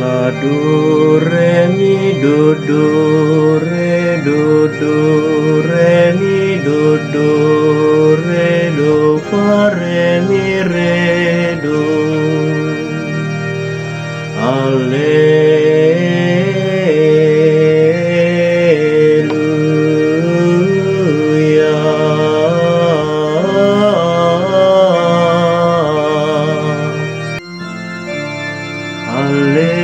La do re mi do do re do do re mi do do re do fa re mi re do Haleluya Haleluya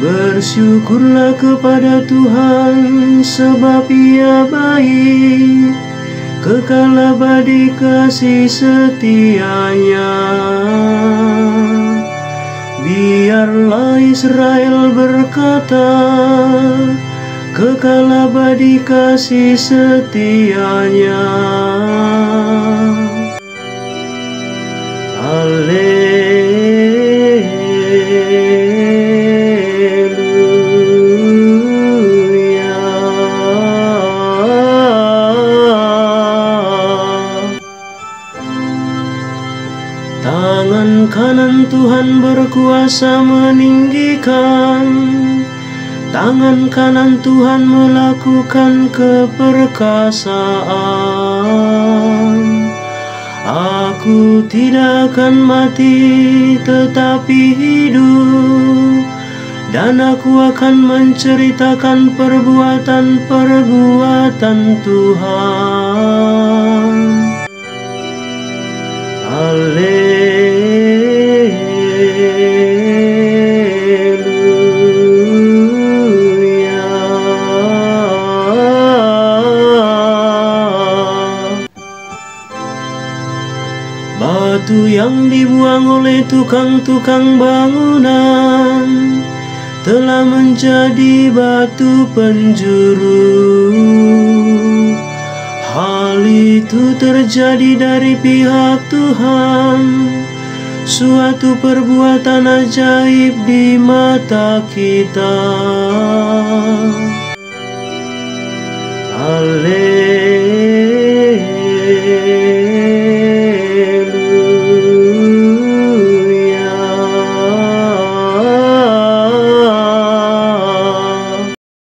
Bersyukurlah kepada Tuhan sebab ia baik. Kekal abadi kasih setianya. Biarlah Israel berkata Kekal abadi kasih setianya Tangan kanan Tuhan berkuasa meninggikan. Tangan kanan Tuhan melakukan keperkasaan. Aku tidak akan mati tetapi hidup Dan aku akan menceritakan perbuatan-perbuatan Tuhan. Haleluya Batu yang dibuang oleh tukang-tukang bangunan telah menjadi batu penjuru. Hal itu terjadi dari pihak Tuhan, suatu perbuatan ajaib di mata kita. Haleluya.